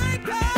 breaker.